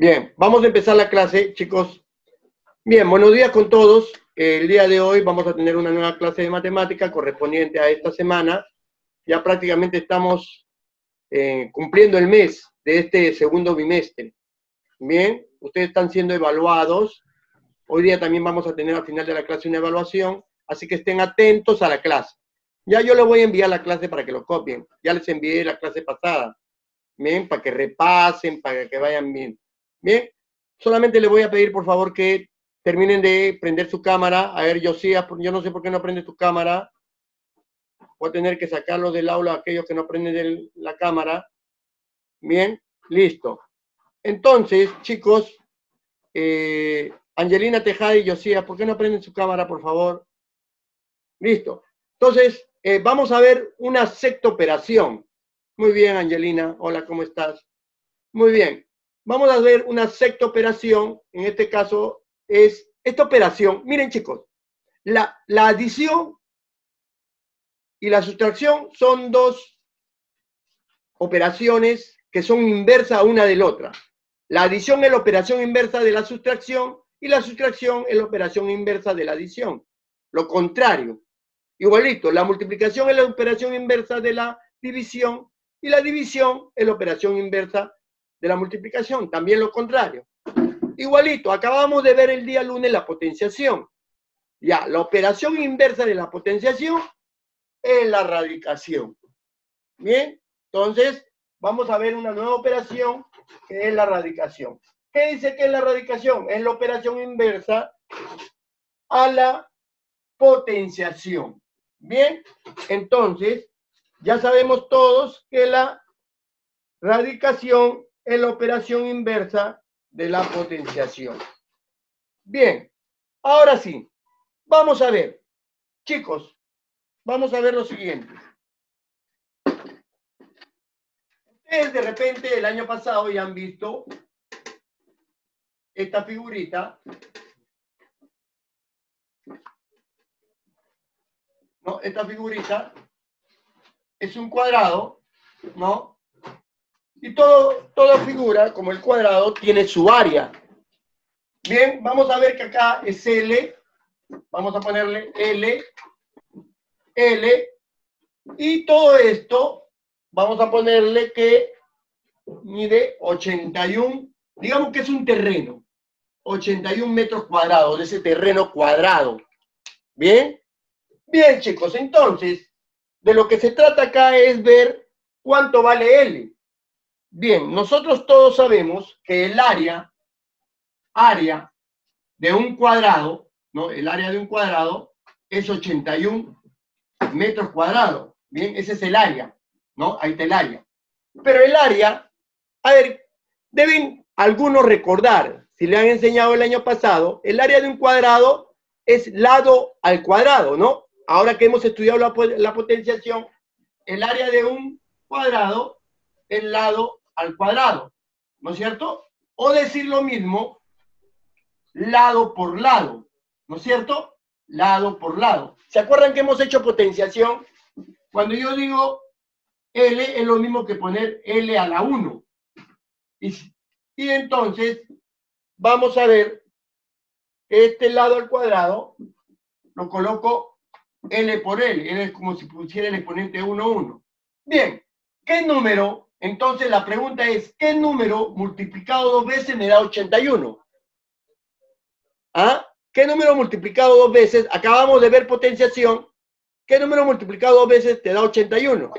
Bien, vamos a empezar la clase, chicos. Bien, buenos días con todos. El día de hoy vamos a tener una nueva clase de matemática correspondiente a esta semana. Ya prácticamente estamos eh, cumpliendo el mes de este segundo bimestre. Bien, ustedes están siendo evaluados. Hoy día también vamos a tener al final de la clase una evaluación, así que estén atentos a la clase. Ya yo les voy a enviar la clase para que lo copien. Ya les envié la clase pasada. Bien, para que repasen, para que vayan bien. Bien, solamente le voy a pedir por favor que terminen de prender su cámara. A ver, yo sí, yo no sé por qué no prende tu cámara. Voy a tener que sacarlo del aula a aquellos que no prenden la cámara. Bien, listo. Entonces, chicos, eh, Angelina Tejada y Josía, ¿por qué no prenden su cámara, por favor? Listo. Entonces, eh, vamos a ver una sexta operación. Muy bien, Angelina. Hola, ¿cómo estás? Muy bien. Vamos a ver una sexta operación, en este caso es esta operación. Miren chicos, la, la adición y la sustracción son dos operaciones que son inversas una de la otra. La adición es la operación inversa de la sustracción y la sustracción es la operación inversa de la adición. Lo contrario. Igualito, la multiplicación es la operación inversa de la división y la división es la operación inversa de la multiplicación, también lo contrario. Igualito, acabamos de ver el día lunes la potenciación. Ya, la operación inversa de la potenciación es la radicación. Bien, entonces vamos a ver una nueva operación que es la radicación. ¿Qué dice que es la radicación? Es la operación inversa a la potenciación. Bien, entonces ya sabemos todos que la radicación es la operación inversa de la potenciación. Bien, ahora sí, vamos a ver. Chicos, vamos a ver lo siguiente. Ustedes de repente el año pasado ya han visto esta figurita. ¿No? Esta figurita es un cuadrado, ¿no? Y todo, toda figura, como el cuadrado, tiene su área. Bien, vamos a ver que acá es L. Vamos a ponerle L, L. Y todo esto, vamos a ponerle que mide 81, digamos que es un terreno. 81 metros cuadrados de ese terreno cuadrado. ¿Bien? Bien, chicos, entonces, de lo que se trata acá es ver cuánto vale L. Bien, nosotros todos sabemos que el área, área de un cuadrado, ¿no? El área de un cuadrado es 81 metros cuadrados. Bien, ese es el área, ¿no? Ahí está el área. Pero el área, a ver, deben algunos recordar, si le han enseñado el año pasado, el área de un cuadrado es lado al cuadrado, ¿no? Ahora que hemos estudiado la, la potenciación, el área de un cuadrado es lado al cuadrado, ¿no es cierto? O decir lo mismo, lado por lado, ¿no es cierto? Lado por lado. ¿Se acuerdan que hemos hecho potenciación? Cuando yo digo L es lo mismo que poner L a la 1. Y, y entonces vamos a ver este lado al cuadrado, lo coloco L por L, es como si pusiera el exponente 1, 1. Bien, ¿qué número entonces la pregunta es, ¿qué número multiplicado dos veces me da 81? ¿Ah? ¿Qué número multiplicado dos veces? Acabamos de ver potenciación. ¿Qué número multiplicado dos veces te da 81?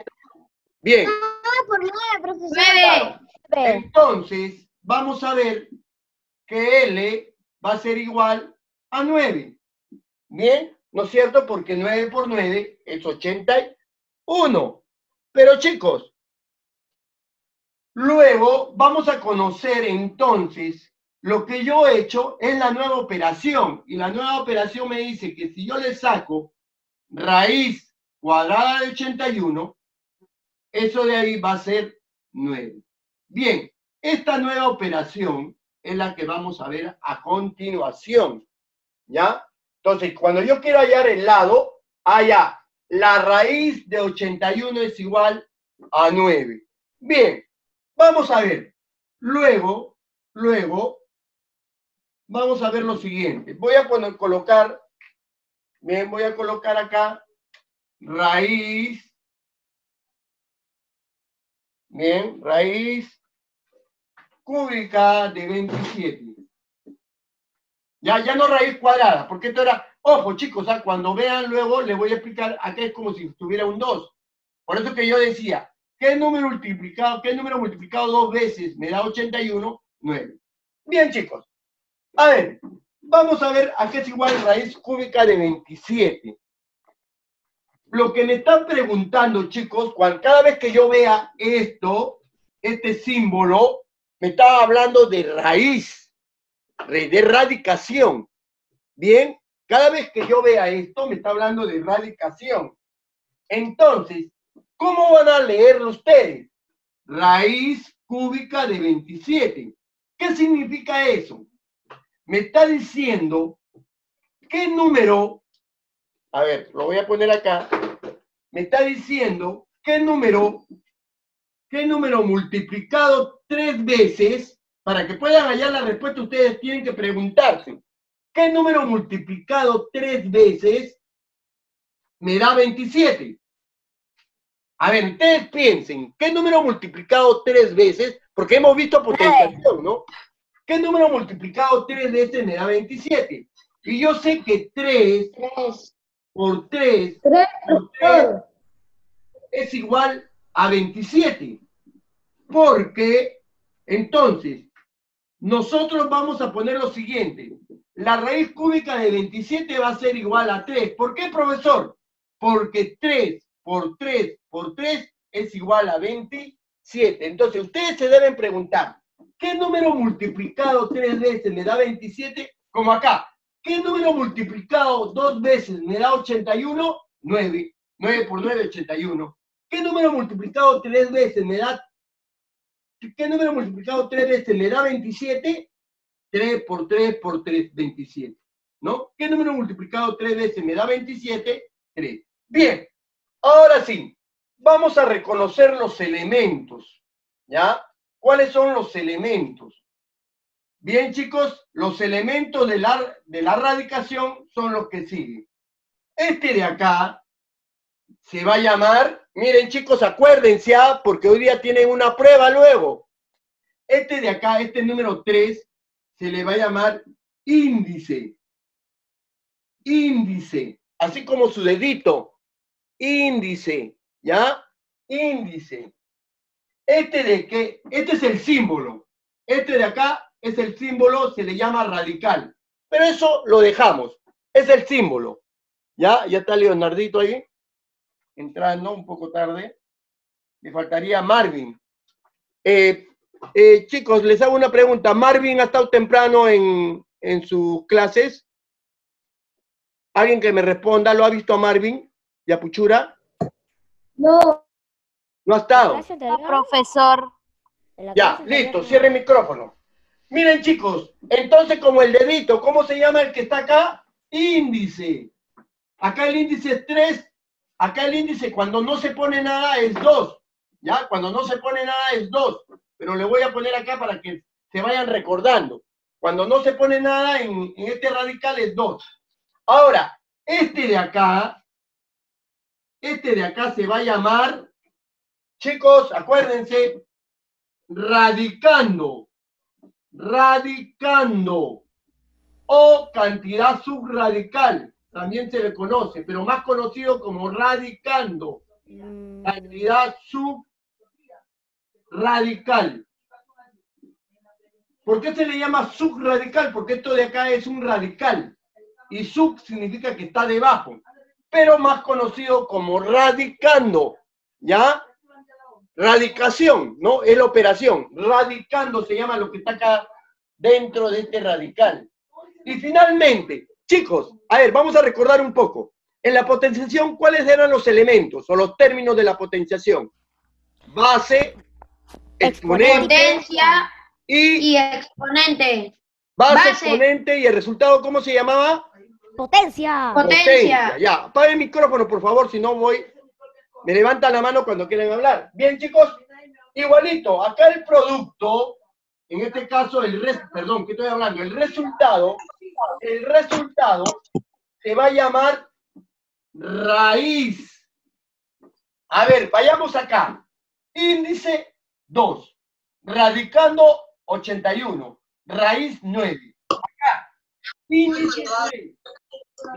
Bien. Ah, por 9, profesor. Entonces, vamos a ver que L va a ser igual a 9. Bien, ¿no es cierto? Porque 9 por 9 es 81. Pero chicos, Luego vamos a conocer entonces lo que yo he hecho es la nueva operación. Y la nueva operación me dice que si yo le saco raíz cuadrada de 81, eso de ahí va a ser 9. Bien, esta nueva operación es la que vamos a ver a continuación. ¿Ya? Entonces, cuando yo quiero hallar el lado, allá, la raíz de 81 es igual a 9. Bien, Vamos a ver. Luego, luego, vamos a ver lo siguiente. Voy a colocar, bien, voy a colocar acá raíz, bien, raíz cúbica de 27. Ya, ya no raíz cuadrada, porque esto era, ojo chicos, ¿ah? cuando vean luego les voy a explicar, acá es como si tuviera un 2. Por eso que yo decía, ¿qué número multiplicado, qué número multiplicado dos veces me da 81? 9. Bien chicos, a ver, vamos a ver a qué es igual raíz cúbica de 27. Lo que me están preguntando chicos, cuando, cada vez que yo vea esto, este símbolo, me está hablando de raíz de radicación. Bien, cada vez que yo vea esto, me está hablando de radicación. Entonces, ¿cómo van a leerlo ustedes? Raíz cúbica de 27. ¿Qué significa eso? Me está diciendo qué número, a ver, lo voy a poner acá, me está diciendo qué número, qué número multiplicado tres veces para que puedan hallar la respuesta, ustedes tienen que preguntarse, ¿qué número multiplicado tres veces me da 27? A ver, ustedes piensen, ¿qué número multiplicado tres veces? Porque hemos visto potenciación, ¿no? ¿Qué número multiplicado tres veces me da 27? Y yo sé que 3, por 3, por 3 es igual a 27. Porque, entonces, nosotros vamos a poner lo siguiente. La raíz cúbica de 27 va a ser igual a 3. ¿Por qué, profesor? Porque 3 por 3 por 3 es igual a 27. Entonces, ustedes se deben preguntar, ¿qué número multiplicado 3 veces me da 27? Como acá. ¿Qué número multiplicado 2 veces me da 81? 9. 9 por 9, 81. ¿Qué número multiplicado 3 veces me da ¿Qué número multiplicado 3 veces le da 27? 3 por 3 por 3, 27. ¿No? ¿Qué número multiplicado 3 veces me da 27? 3. Bien, ahora sí, vamos a reconocer los elementos. ¿Ya? ¿Cuáles son los elementos? Bien, chicos, los elementos de la, de la radicación son los que siguen. Este de acá se va a llamar Miren chicos, acuérdense, ¿ah? porque hoy día tienen una prueba luego. Este de acá, este número 3, se le va a llamar índice. Índice, así como su dedito. Índice, ¿ya? Índice. Este de qué? Este es el símbolo. Este de acá es el símbolo, se le llama radical. Pero eso lo dejamos. Es el símbolo. ¿Ya? ¿Ya está Leonardito ahí? entrando un poco tarde. Me faltaría Marvin. Eh, eh, chicos, les hago una pregunta. ¿Marvin ha estado temprano en, en sus clases? ¿Alguien que me responda? ¿Lo ha visto a Marvin? ¿Y a Puchura? No. ¿No ha estado? profesor. Ya, listo, cierre el micrófono. Miren, chicos, entonces como el dedito, ¿cómo se llama el que está acá? Índice. Acá el índice es 3 Acá el índice cuando no se pone nada es 2. ¿Ya? Cuando no se pone nada es 2. Pero le voy a poner acá para que se vayan recordando. Cuando no se pone nada en, este radical es 2. Ahora, este de acá, este de acá se va a llamar, chicos, acuérdense, radicando, radicando o cantidad subradical también se le conoce, pero más conocido como radicando. Mm. La actividad subradical. ¿Por qué se le llama subradical? Porque esto de acá es un radical. Y sub significa que está debajo. Pero más conocido como radicando. ¿Ya? Radicación, ¿no? Es la operación. Radicando se llama lo que está acá dentro de este radical. Y finalmente, Chicos, a ver, vamos a recordar un poco. En la potenciación, ¿cuáles eran los elementos o los términos de la potenciación? Base, exponente Potencia y, exponente. Base, exponente y el resultado, ¿cómo se llamaba? Potencia. Potencia. Ya, apague el micrófono, por favor, si no voy. Me levantan la mano cuando quieren hablar. Bien, chicos, igualito. Acá el producto, en este caso, el res, perdón, ¿qué estoy hablando? El resultado, el resultado se va a llamar raíz. A ver, vayamos acá. Índice 2, radicando 81, raíz 9. Acá, índice 3,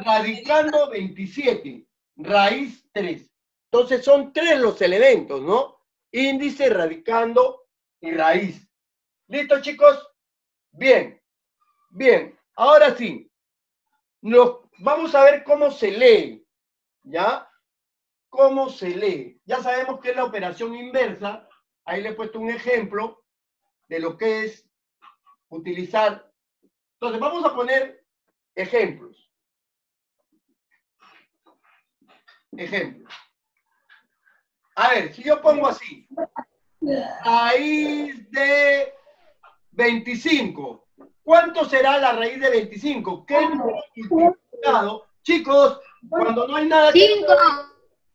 radicando 27, raíz 3. Entonces son tres los elementos, ¿no? Índice, radicando y raíz. ¿Listo, chicos? Bien, bien. Ahora sí, nos, vamos a ver cómo se lee, ¿ya? ¿Cómo se lee? Ya sabemos que es la operación inversa. Ahí le he puesto un ejemplo de lo que es utilizar. Entonces, vamos a poner ejemplos. Ejemplos. A ver, si yo pongo así, raíz de 25. ¿Cuánto será la raíz de 25? ¿Qué número multiplicado? Chicos, cuando no hay nada... Cinco.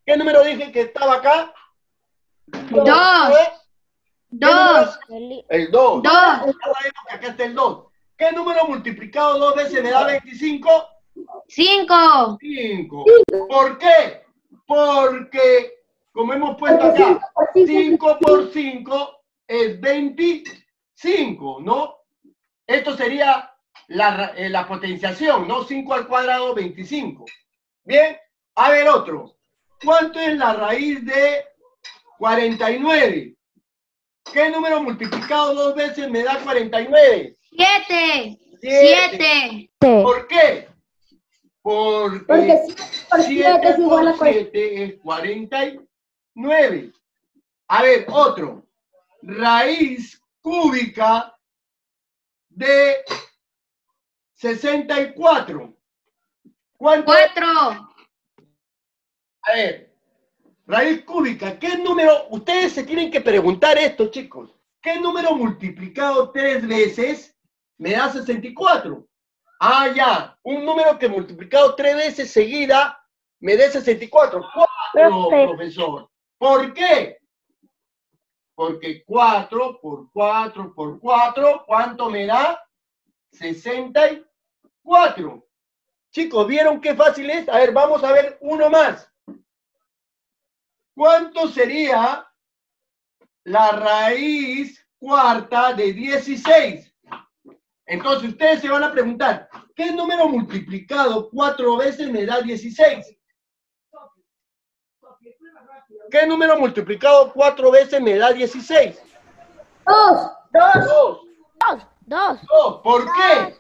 ¿Qué número dije que estaba acá? Dos. Dos. El 2. Dos. Que acá está el 2. ¿Qué número multiplicado dos veces me da 25? Cinco. 5. ¿Por qué? Porque, como hemos puesto acá, 5 por 5 es 25, ¿no? Esto sería la, eh, la potenciación, ¿no? 5 al cuadrado, 25. Bien, a ver otro. ¿Cuánto es la raíz de 49? ¿Qué número multiplicado dos veces me da 49? Siete. Siete. Siete. ¿Por qué? Porque, Porque 7 por 7 es igual a por 40. 7 es 49. A ver, otro. Raíz cúbica de 64. ¿Cuánto? Cuatro. A ver, raíz cúbica, ¿qué número? Ustedes se tienen que preguntar esto, chicos. ¿Qué número multiplicado tres veces me da 64? Ah, ya, un número que multiplicado tres veces seguida me dé 64. Cuatro, Profe. profesor. ¿Por qué? Porque 4 por 4 por 4, ¿cuánto me da? 64. Chicos, ¿vieron qué fácil es? A ver, vamos a ver uno más. ¿Cuánto sería la raíz cuarta de 16? Entonces ustedes se van a preguntar, ¿qué número multiplicado cuatro veces me da 16? ¿Qué número multiplicado cuatro veces me da 16? Dos. Dos. Dos. Dos. Dos. ¿Por qué?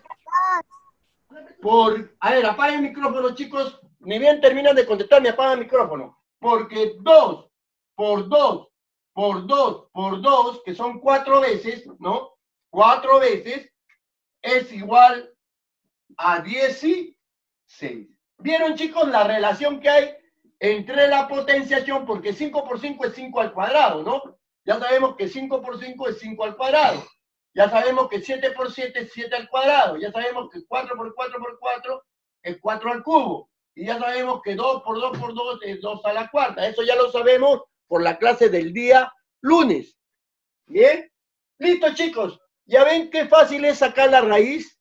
Por, a ver, apaga el micrófono, chicos. Ni bien terminan de contestar, me apaga el micrófono. Porque 2 por 2 por 2 por 2, que son cuatro veces, ¿no? Cuatro veces es igual a 16. ¿Vieron, chicos, la relación que hay entre la potenciación? Porque 5 por 5 es 5 al cuadrado, ¿no? Ya sabemos que 5 por 5 es 5 al cuadrado. Ya sabemos que 7 por 7 es 7 al cuadrado. Ya sabemos que 4 por 4 por 4 es 4 al cubo. Y ya sabemos que 2 por 2 por 2 es 2 a la cuarta. Eso ya lo sabemos por la clase del día lunes. ¿Bien? Listo, chicos. ¿Ya ven qué fácil es sacar la raíz?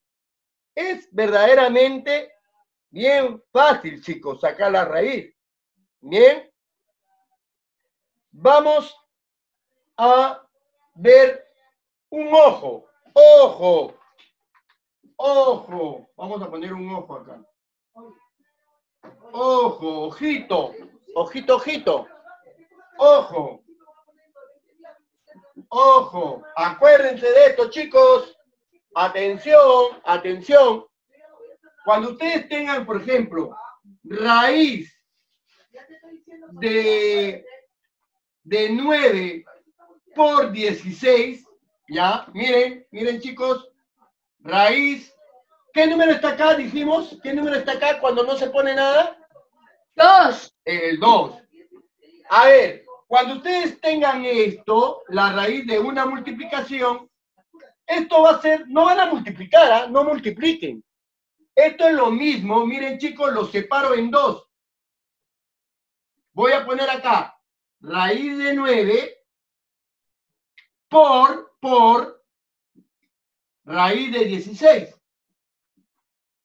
Es verdaderamente bien fácil, chicos, sacar la raíz. Bien. Vamos a ver un ojo. Ojo. Ojo. Vamos a poner un ojo acá. Ojo, ojito. Ojito, ojito. Ojo. Ojo. Acuérdense de esto, chicos. Atención, atención. Cuando ustedes tengan, por ejemplo, raíz de, de 9 por 16, ¿ya? Miren, miren chicos, raíz. ¿Qué número está acá? Dijimos, ¿qué número está acá cuando no se pone nada? Dos. El 2. A ver, cuando ustedes tengan esto, la raíz de una multiplicación, esto va a ser, no van a multiplicar, ¿ah? no multipliquen. Esto es lo mismo, miren chicos, lo separo en dos. Voy a poner acá, raíz de 9 por, por raíz de 16.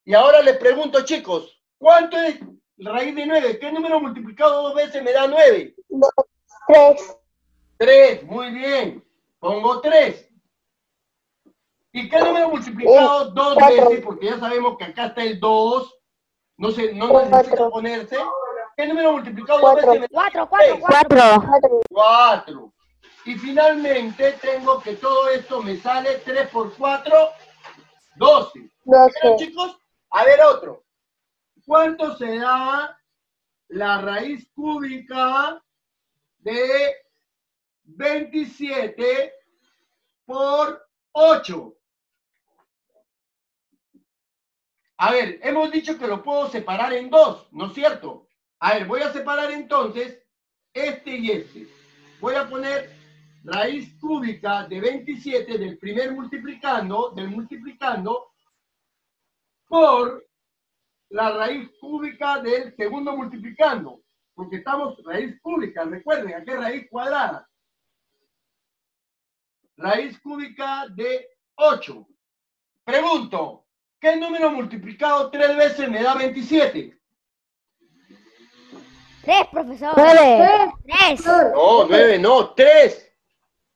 Y ahora les pregunto, chicos, ¿cuánto es raíz de 9? ¿Qué número multiplicado dos veces me da 9? Tres. 3, muy bien. Pongo 3. ¿Y qué número multiplicado dos cuatro. veces? Porque ya sabemos que acá está el 2. No, se, no Cuatro. necesita ponerse. ¿Qué número multiplicado Cuatro. dos veces me da Cuatro, cuatro, cuatro. Cuatro. 4. Y finalmente tengo que todo esto me sale 3 por 4, 12. ¿Vieron, Doce. chicos? A ver otro. ¿Cuánto se da la raíz cúbica de 27 por 8? A ver, hemos dicho que lo puedo separar en dos, ¿no es cierto? A ver, voy a separar entonces este y este. Voy a poner raíz cúbica de 27 del primer multiplicando, del multiplicando, por la raíz cúbica del segundo multiplicando. Porque estamos raíz cúbica, recuerden, aquí es raíz cuadrada. Raíz cúbica de 8. Pregunto, ¿qué número multiplicado tres veces me da 27? Tres, profesor. Nueve. Tres. No, 9 no, 3.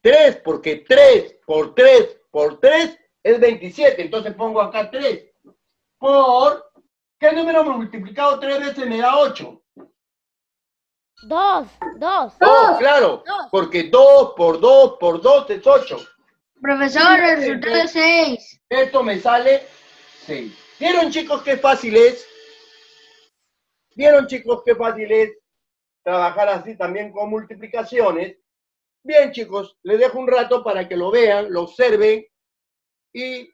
3, porque 3 por 3 por 3 es 27. Entonces pongo acá 3. Por, ¿qué número multiplicado tres veces me da 8? Dos, dos. No, claro, Dos. porque 2 por 2 por 2 es 8. Profesor, el resultado es seis. Esto me sale 6. ¿Vieron chicos qué fácil es? ¿Vieron chicos qué fácil es trabajar así también con multiplicaciones? Bien chicos, les dejo un rato para que lo vean, lo observen y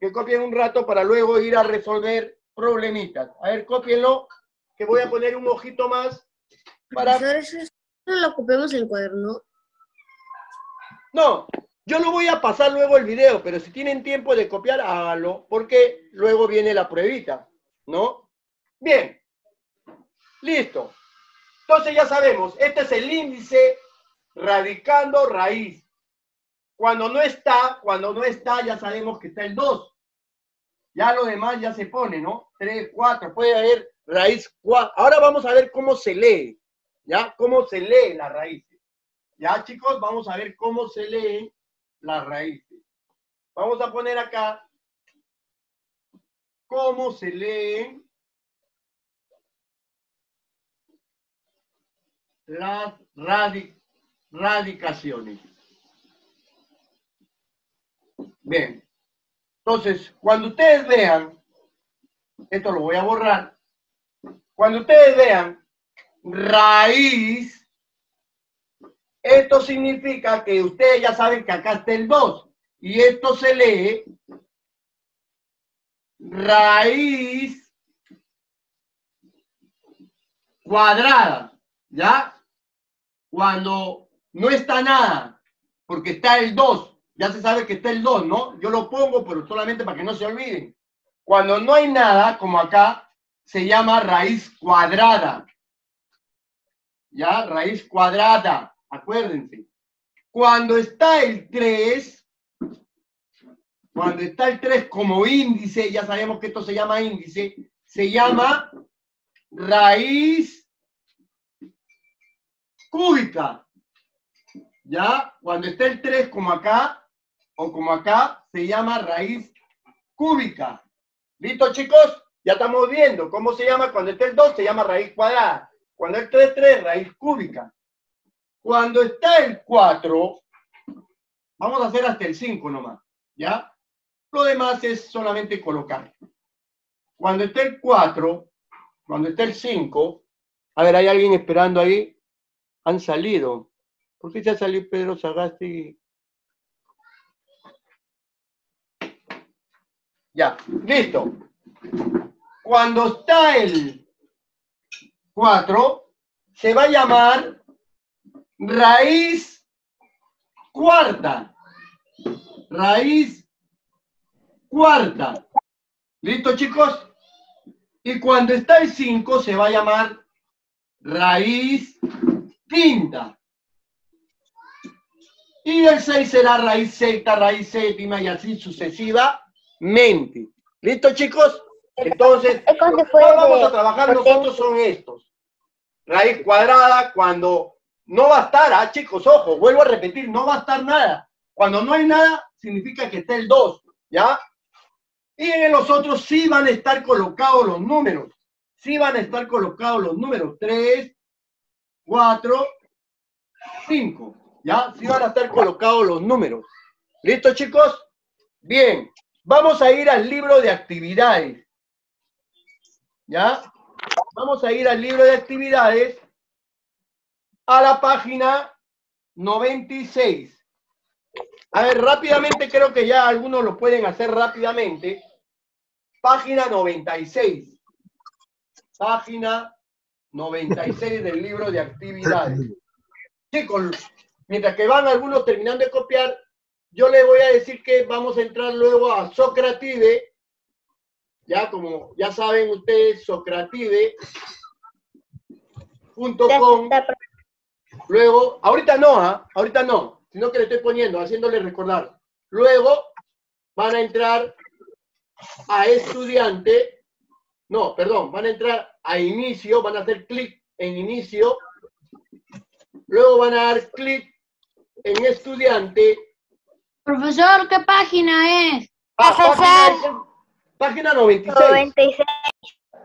que copien un rato para luego ir a resolver problemitas. A ver, cópienlo, que voy a poner un ojito más para... No lo copiamos el cuaderno. No, yo lo voy a pasar luego el video, pero si tienen tiempo de copiar, háganlo, porque luego viene la pruebita, ¿no? Bien, listo. Entonces ya sabemos, este es el índice radicando raíz. Cuando no está, cuando no está, ya sabemos que está el 2. Ya lo demás ya se pone, ¿no? 3, 4, puede haber raíz 4. Ahora vamos a ver cómo se lee, ¿ya? Cómo se lee la raíz. Ya, chicos, vamos a ver cómo se leen las raíces. Vamos a poner acá cómo se leen las radi- radicaciones. Bien. Entonces, cuando ustedes vean, esto lo voy a borrar, cuando ustedes vean raíz esto significa que ustedes ya saben que acá está el 2. Y esto se lee raíz cuadrada. ¿Ya? Cuando no está nada, porque está el 2. Ya se sabe que está el 2, ¿no? Yo lo pongo, pero solamente para que no se olviden. Cuando no hay nada, como acá, se llama raíz cuadrada. ¿Ya? Raíz cuadrada. Acuérdense. Cuando está el 3, cuando está el 3 como índice, ya sabemos que esto se llama índice, se llama raíz cúbica. ¿Ya? Cuando está el 3 como acá, o como acá, se llama raíz cúbica. ¿Listo, chicos? Ya estamos viendo cómo se llama. Cuando está el 2, se llama raíz cuadrada. Cuando el 3, 3, raíz cúbica. Cuando está el 4, vamos a hacer hasta el 5 nomás, ¿ya? Lo demás es solamente colocar. Cuando está el 4, cuando está el 5, a ver, ¿hay alguien esperando ahí? Han salido. ¿Por qué ya salió Pedro Sagasti? Ya, listo. Cuando está el 4, se va a llamar raíz cuarta. Raíz cuarta. ¿Listo, chicos? Y cuando está el 5 se va a llamar raíz quinta. Y el 6 será raíz sexta, raíz séptima y así sucesivamente. ¿Listo, chicos? Entonces, ¿Cuál fuera vamos a trabajar nosotros son estos. Raíz cuadrada cuando no va a estar, ah, chicos, ojo, vuelvo a repetir, no va a estar nada. Cuando no hay nada, significa que está el 2, ¿ya? Y en los otros sí van a estar colocados los números. Sí van a estar colocados los números 3, 4, 5, ¿ya? Sí van a estar colocados los números. ¿Listo, chicos? Bien, vamos a ir al libro de actividades. ¿Ya? Vamos a ir al libro de actividades a la página 96. A ver, rápidamente, creo que ya algunos lo pueden hacer rápidamente. Página 96. Página 96 del libro de actividades. Chicos, mientras que van algunos terminando de copiar, yo les voy a decir que vamos a entrar luego a Socrative ya como ya saben ustedes, socrative.com. Luego, ahorita no, ¿ah? ahorita no, sino que le estoy poniendo, haciéndole recordar. Luego van a entrar a estudiante, no, perdón, van a entrar a inicio, van a hacer clic en inicio, luego van a dar clic en estudiante, Profesor, ¿qué página es? ah, página, página 96, 96.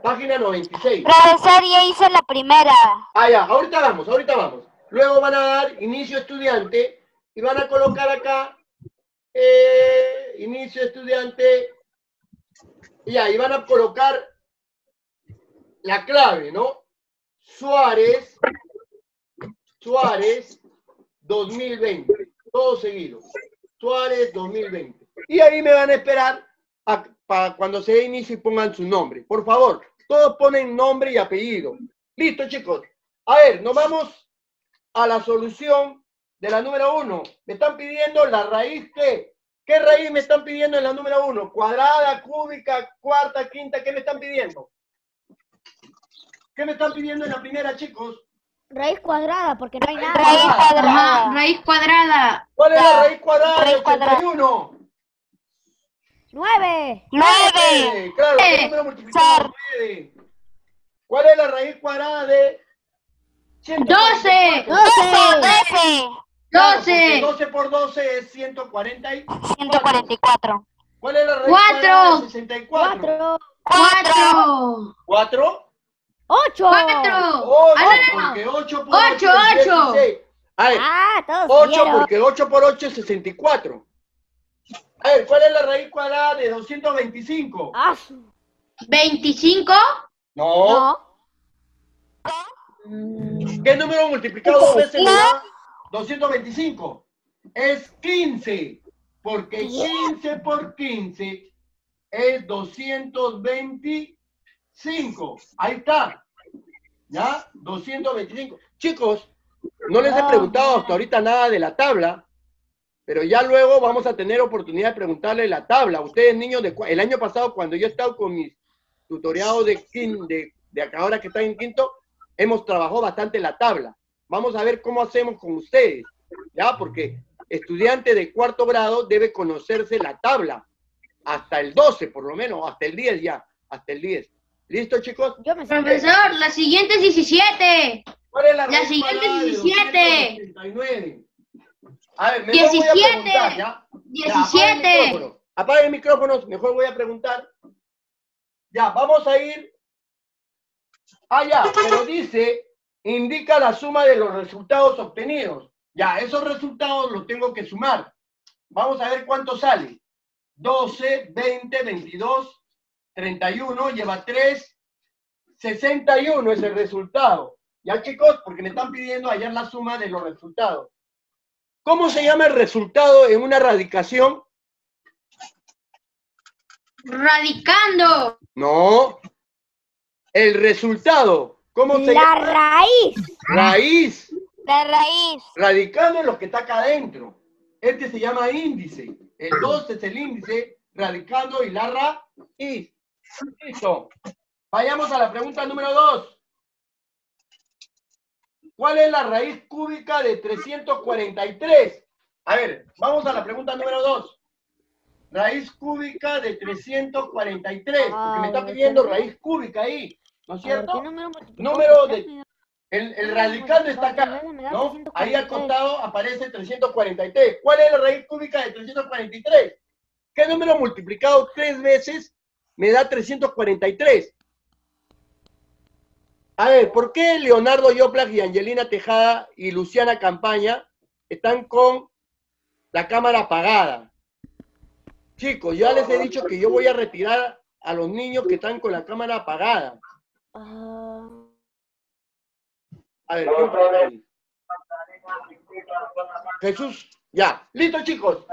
página 96. Profesor, ya hice la primera. Ah, ya, ahorita vamos, ahorita vamos. Luego van a dar inicio estudiante y van a colocar acá eh, inicio estudiante y ahí van a colocar la clave, ¿no? Suárez, Suárez 2020, todo seguido. Suárez 2020. Y ahí me van a esperar para cuando se dé inicio y pongan su nombre. Por favor, todos ponen nombre y apellido. Listo, chicos. A ver, nos vamos a la solución de la número uno. Me están pidiendo la raíz que. ¿Qué raíz me están pidiendo en la número uno? Cuadrada, cúbica, cuarta, quinta, ¿qué me están pidiendo? ¿Qué me están pidiendo en la primera, chicos? Raíz cuadrada, porque no hay nada. Raíz Ajá, cuadrada. raíz cuadrada. ¿Cuál es la raíz cuadrada de raíz cuadrada. 81? Nueve. Nueve. Eh, Claro, ¿qué Eh, número multiplicado ser. por nueve? ¿Cuál es la raíz cuadrada de 12. 144? Doce. Claro, Doce. porque 12 por 12 es 140. y- 144. ¿Cuál es la raíz Cuatro. cuadrada de 64? Cuatro. Cuatro. ¿Cuatro? Ocho. Cuatro. Ocho, Ah, no, no. porque 8 por Ocho, 8 es ocho. 16. A ver, Ah, todos 8 vieron. porque 8 por 8 es 64. A ver, ¿cuál es la raíz cuadrada de 225? Ah, su- 25. No. Mm, ¿Qué número multiplicado dos veces da 225? Es 15, porque 15 por 15 es 225. Ahí está. ¿Ya? 225. Chicos, no les he preguntado hasta ahorita nada de la tabla, pero ya luego vamos a tener oportunidad de preguntarle la tabla. Ustedes, niños, de, el año pasado, cuando yo he estado con mis tutoriados de, quin- de, de acá ahora que están en quinto, hemos trabajado bastante la tabla. Vamos a ver cómo hacemos con ustedes, ¿ya? Porque estudiante de cuarto grado debe conocerse la tabla, hasta el 12 por lo menos, hasta el 10 ya, hasta el 10. ¿Listo, chicos? Yo me sé. Profesor, la siguiente es 17. ¿Cuál es la, La siguiente de 17. 289? A ver, mejor voy a 17. preguntar, ¿ya? Ya, apaguen 17. micrófonos. Apaguen micrófonos, mejor voy a preguntar. Ya, vamos a ir. Ah, ya, pero dice, indica la suma de los resultados obtenidos. Ya, esos resultados los tengo que sumar. Vamos a ver cuánto sale. 12, 20, 22, 31, lleva 3, 61 es el resultado. Ya, chicos, porque me están pidiendo hallar la suma de los resultados. ¿Cómo se llama el resultado en una radicación? Radicando. No. El resultado. ¿Cómo se La llama? raíz. Raíz. La raíz. Radicando en lo que está acá adentro. Este se llama índice. El 2 es el índice, radicando y la raíz. Listo. Vayamos a la pregunta número 2. ¿Cuál es la raíz cúbica de 343? A ver, vamos a la pregunta número 2. Raíz cúbica de 343, porque me está pidiendo raíz cúbica ahí, ¿no es cierto? ¿qué número de- El, el radicando está acá. Ahí al 343? costado aparece 343. ¿Cuál es la raíz cúbica de 343? ¿Qué número multiplicado tres veces me da 343? A ver, ¿por qué Leonardo Yoplak y Angelina Tejada y Luciana Campaña están con la cámara apagada? Chicos, ya les he dicho que yo voy a retirar a los niños que están con la cámara apagada. A ver, ¿quién pone ahí? Jesús, ya. Listo, chicos.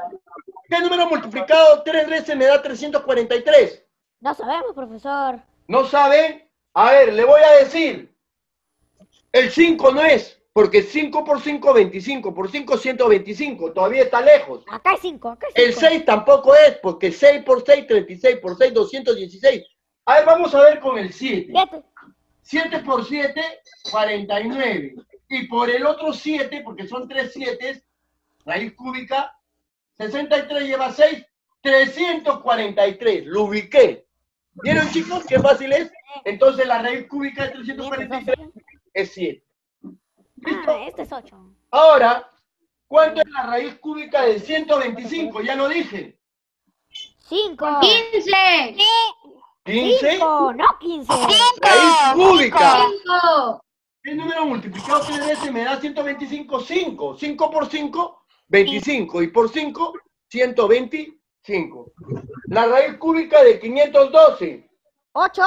¿Qué número multiplicado tres veces me da 343? no sabemos, profesor. ¿No saben? A ver, le voy a decir. El 5 no es, porque 5 por 5, 25. Por 5, 125. Todavía está lejos. Acá hay cinco, acá hay El cinco. 6 tampoco es, porque 6 por 6, 36. Por 6, 216. A ver, vamos a ver con el 7. Siete. 7 por 7, 49. Y por el otro 7, porque son 3 7, raíz cúbica, 63 lleva 6, 343. Lo ubiqué. ¿Vieron, chicos, qué fácil es? Entonces la raíz cúbica de Bien, 343 profesor. es 7. ¿Listo? Ah, este es ocho. Ahora, ¿cuánto es la raíz cúbica de 125? Ya lo dije. Cinco. 15. 15. Cinco, no quince. Raíz cúbica. 5. El número multiplicado tres veces me da 125, 5. 5 por 5, 25. Y por 5, 125. La raíz cúbica de 512. Ocho.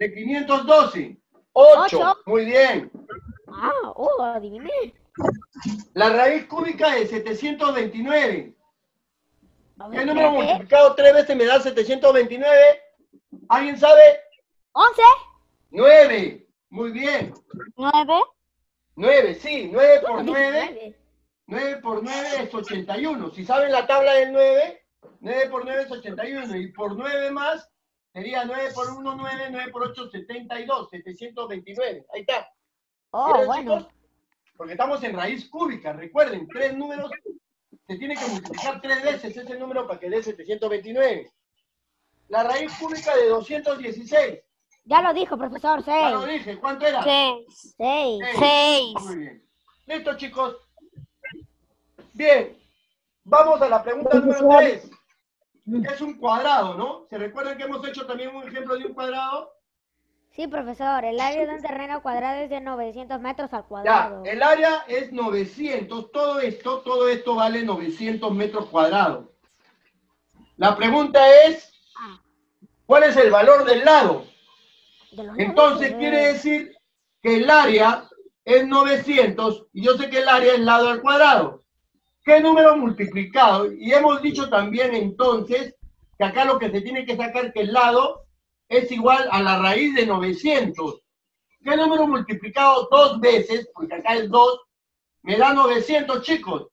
De 512. 8. Ocho. Muy bien. Ah, oh, adiviné. La raíz cúbica de 729. A ver, ¿Qué número multiplicado tres veces me da 729? ¿Alguien sabe? Once. 9. Muy bien. Nueve. 9, sí. 9 por ¿Cómo 9. diecinueve? 9 por 9 es 81. Si saben la tabla del 9, 9 por 9 es 81. Y por 9 más, sería 9 por 1, 9, 9 por 8, 72, 729. Ahí está. Oh, ¿Vieron, bueno. chicos? Porque estamos en raíz cúbica. Recuerden, tres números se tiene que multiplicar tres veces ese número para que dé 729. La raíz cúbica de 216. Ya lo dijo, profesor. Ya lo dije. ¿Cuánto era? Seis. Seis. Seis. Muy bien. Listo, chicos. Bien. Vamos a la pregunta número 3. Es un cuadrado, ¿no? ¿Se recuerdan que hemos hecho también un ejemplo de un cuadrado? Sí, profesor. El área de un terreno cuadrado es de 900 metros al Ya, cuadrado. el área es 900. Todo esto, todo esto vale 900 metros cuadrados. La pregunta es, ¿cuál es el valor del lado? De Entonces quiere eh, decir que el área es 900 y yo sé que el área es lado al cuadrado. ¿Qué número multiplicado? Y hemos dicho también entonces que acá lo que se tiene que sacar que el lado es igual a la raíz de 900. ¿Qué número multiplicado dos veces? Porque acá es 2, me da 900, chicos.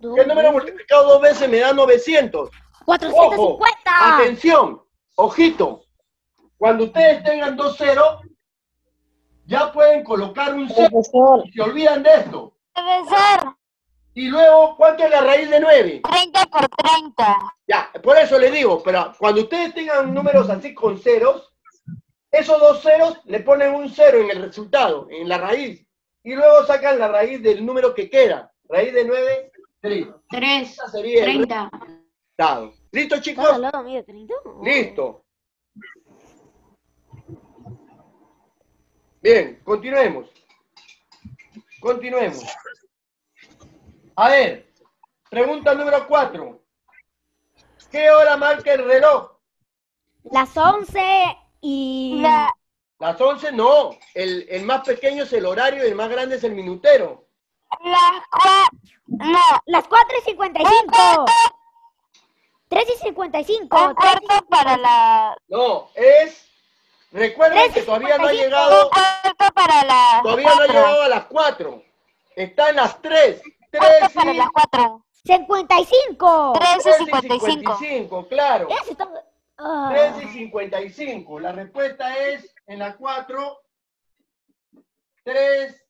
¿Qué número multiplicado dos veces me da 900? Ojo, 450. atención, ojito. Cuando ustedes tengan dos ceros, ya pueden colocar un cero se olvidan de esto. Profesor. Y luego, ¿cuánto es la raíz de 9? Treinta por treinta. Ya, por eso les digo, pero cuando ustedes tengan números así con ceros, esos dos ceros le ponen un cero en el resultado, en la raíz. Y luego sacan la raíz del número que queda. Raíz de 9, 3. 3. Esa sería el 30. resultado. ¿Listo, ¿Cada chicos? lado 30? Listo. Bien, continuemos. Continuemos. A ver, pregunta número 4. ¿Qué hora marca el reloj? Las 11 y... La, Las 11 no. El, el más pequeño es el horario y el más grande es el minutero. las cua... No. Las 4 y 55. 3 y 55. Un cuarto para la... No, es... Recuerden que todavía no ha 13:55. llegado, para las todavía no ha cuatro. llegado a las 4. Está en las 3. 3 Cuarto para y, las cuatro. 55. Tres y 3 y cincuenta y cinco. 55, claro. Ese está- Ah. 3 y 55. La respuesta es en la 4, 3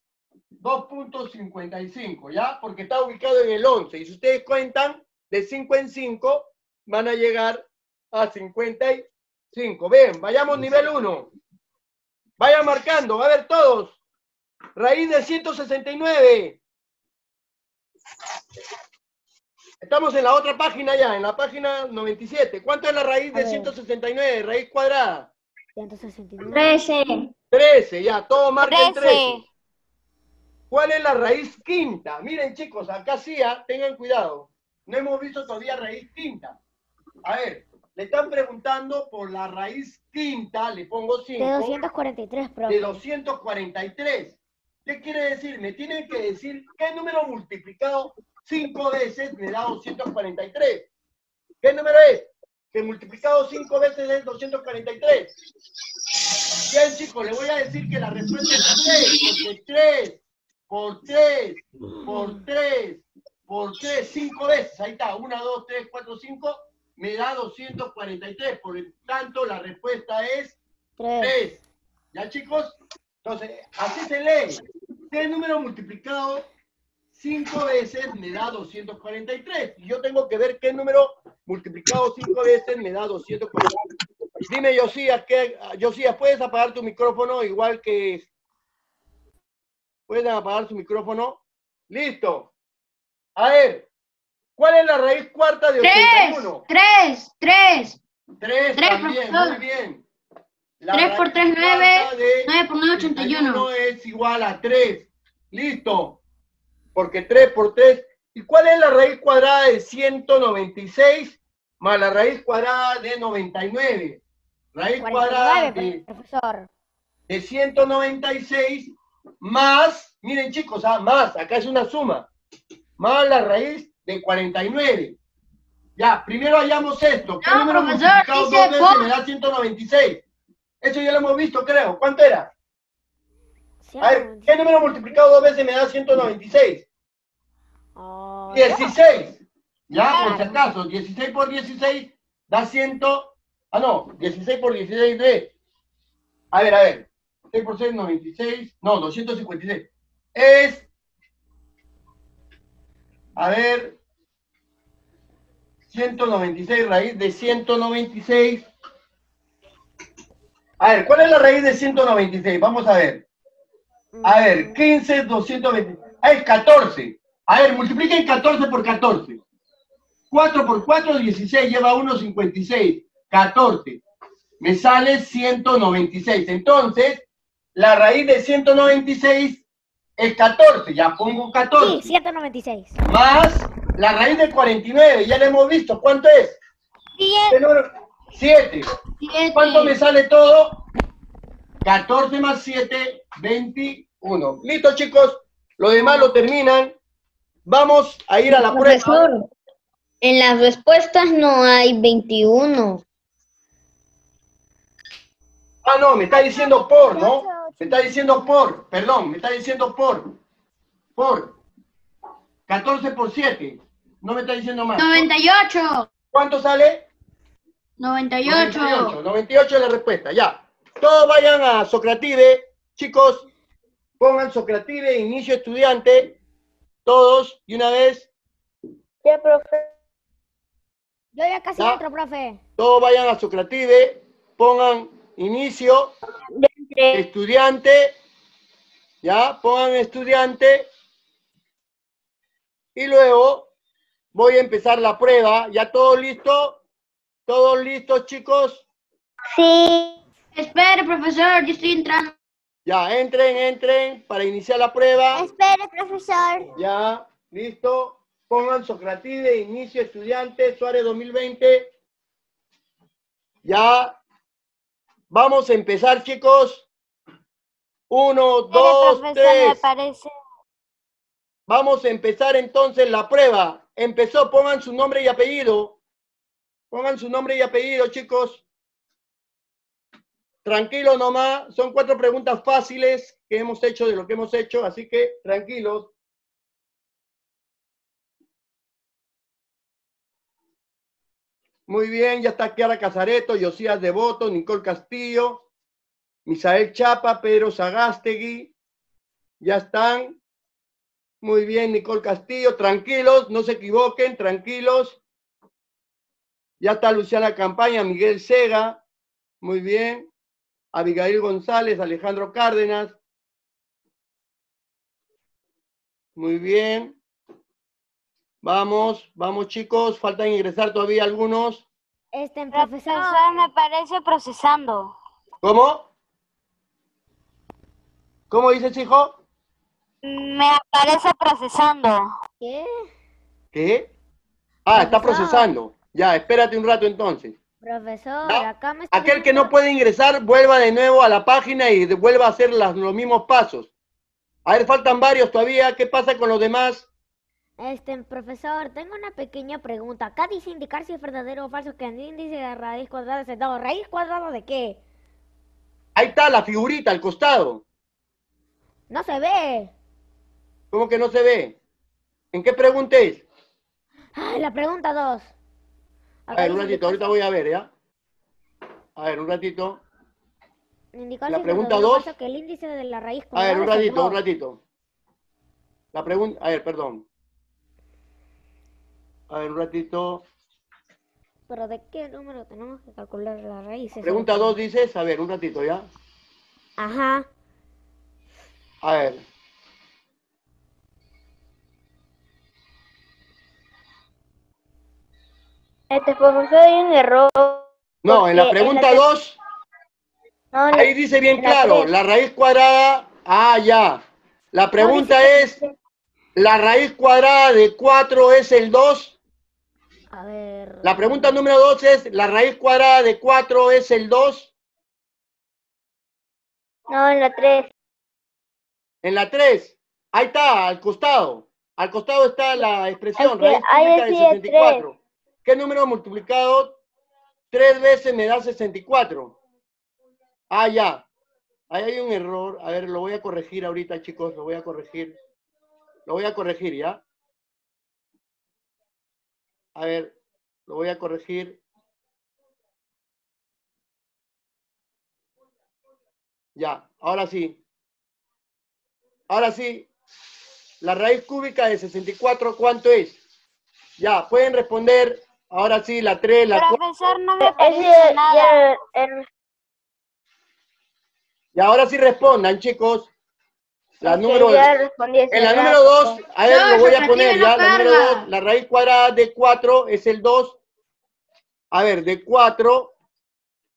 2.55, ¿ya? Porque está ubicado en el 11. Y si ustedes cuentan de 5 en 5, van a llegar a 55. Bien, vayamos nivel 1. Vayan marcando, a ver todos. Raíz de 169. Estamos en la otra página ya, en la página 97. ¿Cuánto es la raíz de A ver. 169? Raíz cuadrada. 169. 13. 13, ya, todo marca 13. 13. ¿Cuál es la raíz quinta? Miren, chicos, acá sí, ah, tengan cuidado. No hemos visto todavía raíz quinta. A ver, le están preguntando por la raíz quinta, le pongo 5, De 243, profe. de 243. ¿Qué quiere decir? Me tienen que decir qué número multiplicado 5 veces me da 243. ¿Qué número es? Que multiplicado 5 veces es 243. Bien, chicos, le voy a decir que la respuesta es 3, porque 3 por 3 por 3 por 3, 5 veces, ahí está, 1, 2, 3, 4, 5, me da 243. Por lo tanto, la respuesta es 3. 3. ¿Ya, chicos? Entonces, así se lee. ¿Qué número multiplicado 5 veces me da 243? Y yo tengo que ver qué número multiplicado 5 veces me da 243. Dime, Josías, ¿qué, Josías, ¿puedes apagar tu micrófono igual que... ¿Pueden apagar su micrófono? Listo. A ver, ¿cuál es la raíz cuarta de 3. 81? 3. 3. 3 Tres, también, profesor. muy bien. La 3 por raíz 3, 9. cuarta de 9 por 9, 81. 81 es igual a 3. Listo. Porque 3 por 3. ¿Y cuál es la raíz cuadrada de 196 más la raíz cuadrada de 99? Raíz cuadrada 49, de, profesor. de 196 más, miren chicos, ah, más, acá es una suma, más la raíz de 49. Ya, primero hallamos esto. ¿Qué No, número profesor, multiplicado dice dos veces por- me da 196? Eso ya lo hemos visto, creo. ¿Cuánto era? A ver, ¿qué número multiplicado dos veces me da 196? Oh, 16. Ya, por si acaso, 16 por 16 da 100. Ah, no, 16 por 16 de. A ver, a ver. 6 por 6, 96. No, 256. Es. A ver. 196, raíz de 196. A ver, ¿cuál es la raíz de 196? Vamos a ver. A ver, 15, 220. Ah, es 14. A ver, multipliquen 14 por 14. 4 por 4, 16. Lleva 1, 56. 14. Me sale 196. Entonces, la raíz de 196 es 14. Ya pongo Sí, 14. 196. Más la raíz de 49. Ya la hemos visto. ¿Cuánto es? 7. 7. ¿Cuánto me sale todo? 14 más 7, 21. Listo, chicos. Lo demás lo terminan. Vamos a ir a la prueba. Profesor, en las respuestas no hay 21. Ah, no, me está diciendo por, ¿no? Me está diciendo por, perdón, me está diciendo por. Por. 14 por 7. No me está diciendo más. 98. ¿Cuánto sale? 98. 98. 98 es la respuesta, ya. Todos vayan a Socrative, chicos. Pongan Socrative, inicio estudiante. Todos, y una vez, Ya, profe. Yo ya casi Ya. entro, profe. todos vayan a Socrative, pongan inicio, estudiante, ya, pongan estudiante, y luego voy a empezar la prueba. ¿Ya todo listo? ¿Todos listos, chicos? Sí. Espere, profesor, yo estoy entrando. Ya, entren, entren para iniciar la prueba. Espere, profesor. Ya, listo. Pongan Socrative, inicio estudiante, Suárez 2020. Ya. Vamos a empezar, chicos. Uno, dos, profesor, me tres. parece. Vamos a empezar entonces la prueba. Empezó, pongan su nombre y apellido. Pongan su nombre y apellido, chicos. Tranquilo nomás, son cuatro preguntas fáciles que hemos hecho de lo que hemos hecho, así que tranquilos. Muy bien, ya está Kiara Casareto, Josías Devoto, Nicole Castillo, Misael Chapa, Pedro Sagastegui, ya están. Muy bien, Nicole Castillo. Tranquilos, no se equivoquen, tranquilos. Ya está Luciana Campaña, Miguel Sega. Muy bien. Abigail González, Alejandro Cárdenas. Muy bien. Vamos, vamos chicos. Faltan ingresar todavía algunos. Este, profesor. Me parece procesando. ¿Cómo? ¿Cómo dices, hijo? Me aparece procesando. ¿Qué? ¿Qué? Ah, está procesando. Ya, espérate un rato entonces. Profesor, No, acá me está Aquel que no puede ingresar, vuelva de nuevo a la página y vuelva a hacer las- los mismos pasos. A ver, faltan varios todavía. ¿Qué pasa con los demás? Este, profesor, tengo una pequeña pregunta. Acá dice indicar si es verdadero o falso que el índice de raíz cuadrada es el dado. ¿Raíz cuadrada de qué? Ahí está la figurita al costado. No se ve. ¿Cómo que no se ve? ¿En qué preguntes? Ay, la pregunta dos. A ver, un ratito, ahorita voy a ver, ¿ya? A ver, un ratito. la pregunta verdadero o dos. falso que el índice de la raíz A cuadrada ver, un ratito, un ratito. La pregunta, a ver, perdón. A ver, un ratito. Pero ¿de qué número tenemos que calcular la raíz? Pregunta es- 2 dices, a ver, un ratito, ¿ya? Ajá. A ver. Este profesor hay un error. No, en la pregunta que- 2, No, ahí dice bien en la claro, tres. la raíz cuadrada, ah, ya. La pregunta es, ¿la raíz cuadrada de 4 es el 2? A ver. La pregunta número 2 es, ¿la raíz cuadrada de 4 es el 2? No, en la 3. En la 3, ahí está, al costado. Al costado está la expresión, Es que raíz ahí de decía 64. ¿Qué número multiplicado tres veces me da 64? Ah, ya. Ahí hay un error. A ver, lo voy a corregir ahorita, chicos. Lo voy a corregir. Lo voy a corregir, ¿ya? A ver, lo voy a corregir. Ya, ahora sí. Ahora sí. La raíz cúbica de 64, ¿cuánto es? Ya, pueden responder. Ahora sí, la 3, la 4. Profesor, no me parece nada. Y ahora sí respondan, chicos. La ese número, en la rato. número 2, a ver, No, lo voy a poner ya. La número carga. 2, la raíz cuadrada de 4 es el 2. A ver, de 4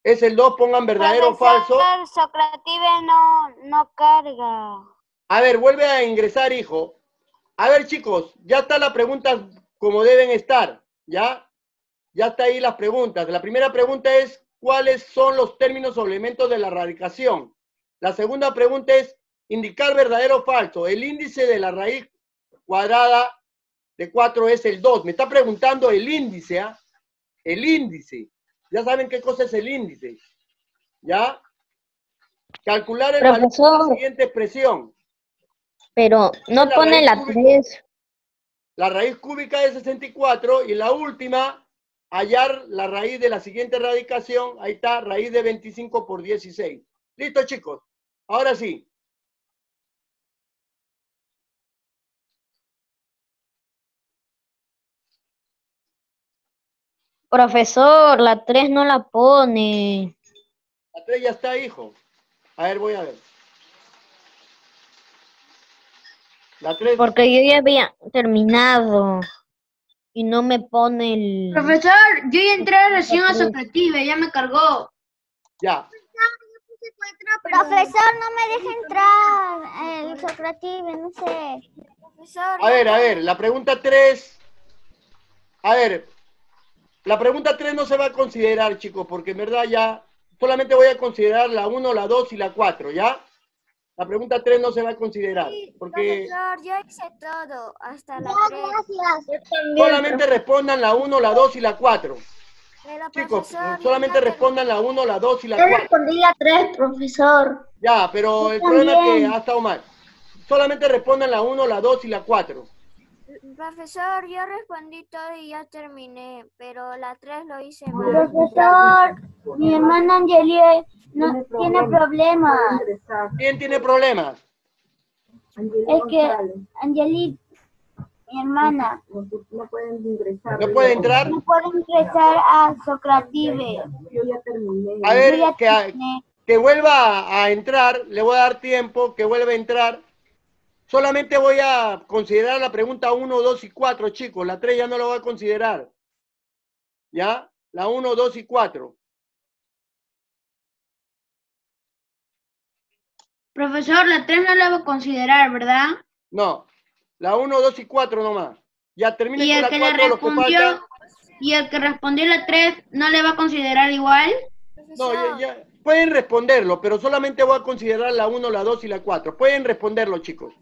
es el 2, pongan verdadero o falso. Socrative no, no carga. A ver, vuelve a ingresar, hijo. A ver, chicos, ya están las preguntas como deben estar, ¿ya? Ya está ahí las preguntas. La primera pregunta es, ¿cuáles son los términos o elementos de la radicación? La segunda pregunta es, indicar verdadero o falso. El índice de la raíz cuadrada de 4 es el 2. Me está preguntando el índice, ¿ah? El índice. Ya saben qué cosa es el índice, ¿ya? Calcular el valor de la siguiente expresión. Pero no La pone la cúbica. 3. la raíz cúbica de 64 y la última, hallar la raíz de la siguiente radicación, ahí está, raíz de 25 por 16. Listo, chicos. Ahora sí. Profesor, la 3 no la pone. La 3 ya está, hijo. A ver, voy a ver. La 3, Porque yo ya había terminado. Y no me pone el... Profesor, yo ya entré recién a Socrative, ya me cargó. ya. Profesor, no me deja entrar. El Socrative, no sé. Profesor, A ver, a ver, la pregunta 3. A ver, la pregunta 3 no se va a considerar, chicos, porque en verdad ya solamente voy a considerar la 1, la 2 y la 4, ¿ya? La pregunta 3 no se va a considerar, porque Profesor, yo hice todo, hasta la 3. Gracias. solamente respondan la 1, la 2 y la 4. Pero, Chicos, profesor, solamente yo respondan la 1, la 2 y la Yo 4. respondí la 3, profesor. Ya, pero el problema es que ha estado mal. Solamente respondan la 1, la 2 y la 4. terminé. Profesor, yo respondí todo y ya terminé, pero la 3 lo hice mal. Profesor, mi hermana Angelie no tiene problemas. ¿Quién tiene problemas? Es que Angelique, mi hermana, ¿No puede entrar? no puede ingresar a Socrative. A Yo ver, ya que, a- terminé. que vuelva a entrar, le voy a dar tiempo, que vuelva a entrar. Solamente voy a considerar la pregunta 1, 2 y 4, chicos. La 3 ya no la voy a considerar. ¿Ya? La 1, 2 y 4. Profesor, la 3 no la va a considerar, ¿verdad? No. La 1, 2 y 4 nomás. Ya termine Y con el la que le 4, lo que falta. y el que respondió la 3 no le va a considerar igual. No, ya, ya. Pueden responderlo, pero solamente voy a considerar la 1, la 2 y la 4. Pueden responderlo, chicos.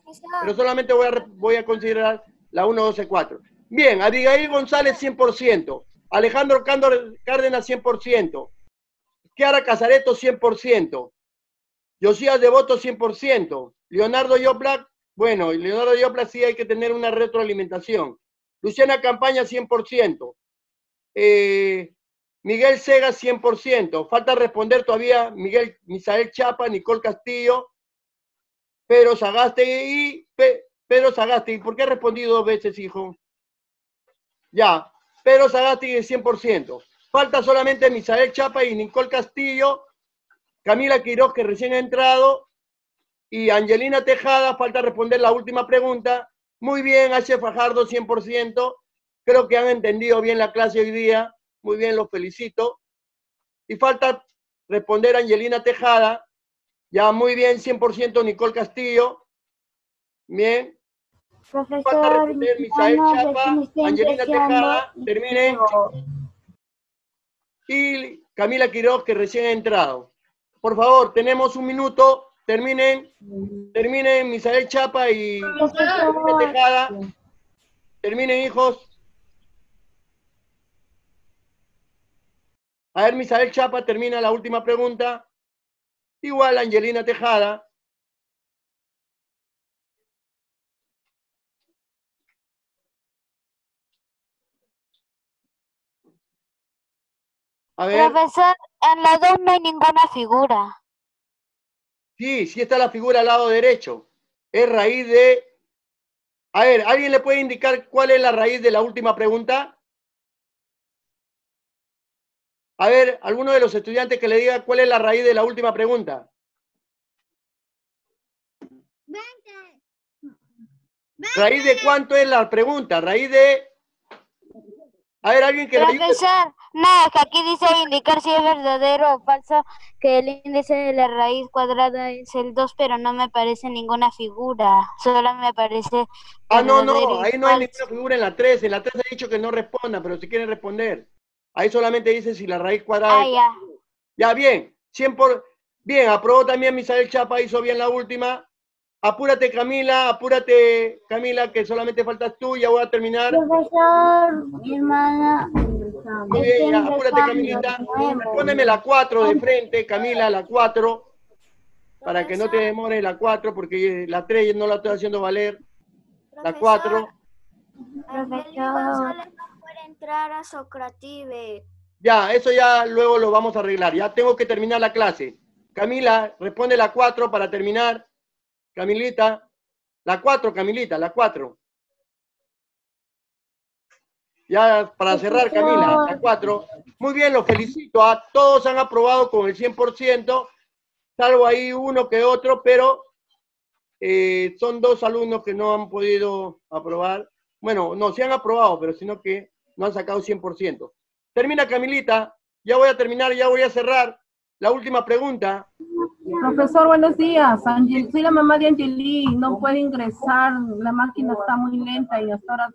Pero solamente voy a, voy a considerar la 1, 2 y 4. Bien, Abigail González 100%. Alejandro Cándor- Cárdenas 100%. Kiara Casareto 100%. Josías Devoto 100%. Leonardo Yoplac, bueno, Leonardo Yoplac sí hay que tener una retroalimentación. Luciana Campaña 100%. Eh, Miguel Sega 100%. Falta responder todavía Miguel Misael Chapa, Nicole Castillo, Pedro Sagaste y Pe- Pedro Sagaste. ¿Por qué ha respondido dos veces, hijo? Ya, Pedro Sagasti es 100%. Falta solamente Misael Chapa y Nicole Castillo, Camila Quiroz, que recién ha entrado, y Angelina Tejada. Falta responder la última pregunta. Muy bien, H. Fajardo, 100%. Creo que han entendido bien la clase hoy día. Muy bien, los felicito. Y falta responder Angelina Tejada. Ya, muy bien, 100% Nicole Castillo. Bien. Falta Profesor, responder mi Misael Chapa, Angelina Tejada. Termine. y Camila Quiroz, que recién ha entrado. Por favor, tenemos un minuto. Terminen, terminen Misael Chapa y Tejada. Terminen, hijos. A ver, Misael Chapa termina la última pregunta. Igual Angelina Tejada. A ver, profesor, en la 2 no hay ninguna figura. sí, sí está la figura al lado derecho. Es raíz de... A ver, ¿alguien le puede indicar cuál es la raíz de la última pregunta? A ver, alguno de los estudiantes que le diga cuál es la raíz de la última pregunta. ¿Raíz de cuánto es la pregunta? ¿Raíz de...? A ver, alguien que le. Profesor, no, es que aquí dice indicar si es verdadero o falso que el índice de la raíz cuadrada es el 2, pero no me aparece ninguna figura. Solo me aparece. Ah, no, no, ahí no hay ninguna figura en la 3. En la 3 ha dicho que no responda, pero si quieren responder. Ahí solamente dice si la raíz cuadrada... Ah, es- ya. Ya, bien. 100 por... Bien, aprobó también Misael Chapa, hizo bien la última. Apúrate, Camila, apúrate, Camila, que solamente faltas tú, ya voy a terminar. Profesor, mi hermana. Ya, apúrate, Camilita. Respóndeme la 4 de frente, Camila, la 4, para que no te demore la 4, porque la 3 no la estoy haciendo valer. La 4. Angélica González no puede entrar a Socrative. Ya, eso ya luego lo vamos a arreglar. Ya tengo que terminar la clase. Camila, responde la 4 para terminar. Camilita. La 4, Camilita, la 4. Ya para cerrar, Camila, la 4. Muy bien, los felicito. A todos han aprobado con el 100%, salvo ahí uno que otro, pero eh, son dos alumnos que no han podido aprobar. Bueno, no, sí han aprobado, pero sino que no han sacado 100%. Termina, Camilita. Ya voy a terminar, ya voy a cerrar. La última pregunta. Profesor, buenos días. Angel, soy la mamá de Angeli. No puede ingresar. La máquina está muy lenta y hasta ahora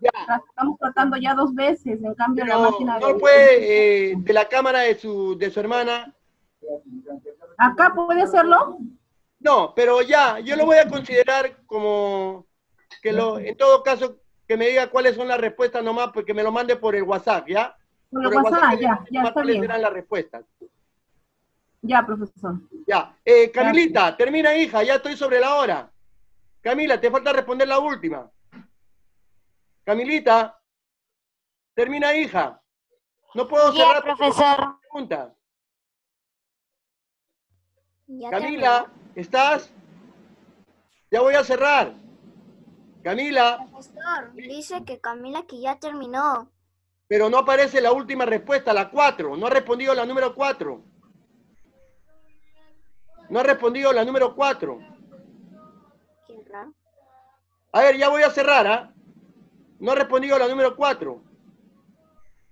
estamos tratando ya dos veces. En cambio, la máquina. no puede, eh, de la cámara de su, de su hermana. ¿Acá puede hacerlo? No, pero ya, yo lo voy a considerar como que lo, en todo caso, que me diga cuáles son las respuestas nomás, porque me lo mande por el WhatsApp, ¿ya? Por el el WhatsApp, ya, ya nomás está bien. serán las respuestas. Ya, profesor. Ya. Eh, Camilita, termina, hija, ya estoy sobre la hora. Camila, te falta responder la última. Camilita, termina, hija. No puedo Ya, cerrar profesor. Ya Camila, ¿estás? Ya voy a cerrar. Camila, Profesor, dice que Camila que ya terminó. pero no aparece la última respuesta, la 4. No ha respondido la número 4. No ha respondido la número 4. Qué raro. A ver, ya voy a cerrar, ¿ah? No ha respondido la número 4.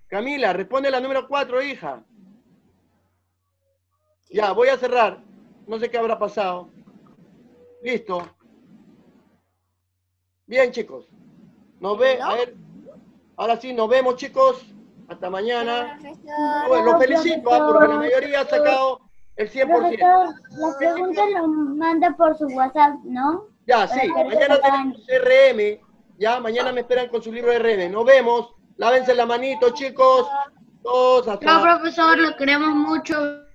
Camila, responde la número 4, hija. Ya, voy a cerrar. No sé qué habrá pasado. Listo. Bien, chicos. Nos ve, a ver. Ahora sí, nos vemos, chicos. Hasta mañana. Bueno, los felicito, ¿ah? porque la mayoría ha sacado el 100%. Profesor, las preguntas las manda por su WhatsApp, ¿no? Ya, sí, Para mañana tenemos RM. Ya, mañana me esperan con su libro de RM. Nos vemos. Lávense la manito, chicos. Todos hasta. Chao, profesor, lo queremos mucho.